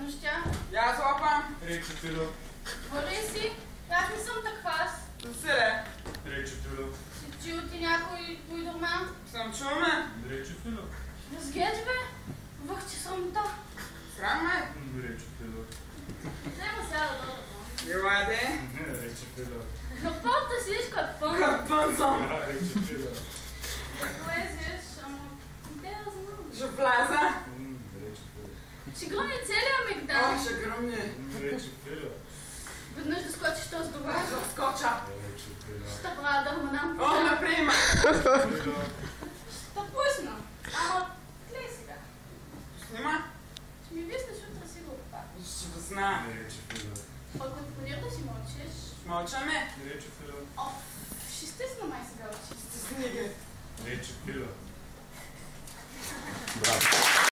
неща. Я злапам. Рече Фило, Води си. Аз не съм таква. Селе. рече Фило, Си чул ти някой твой дома? Съм чуме. рече Фило, Разгледай бе. Вах, че съм та. Срам ме. рече Фило, Нема сега да дойда. Елайде. рече Фило, Каквото си иш какво? Къпън съм. рече Фило, Влезеш, ама... Да. Ще вляза. Рече Ще громи целия О, мигдал. ще гръмни. рече Фило, Веднъж да скочиш този добра. Ще скоча. рече Ще правя да му дам. О, ме приема. Ще пусна. Ама, гледай сега. Снима. Ще ми виснеш утре си го пак. Ще го рече Фило, Ако понеже да си мълчиш, Мълчаме. рече Фило, О, ще стисна май сега очи. Стисни ги. рече Фило. Браво.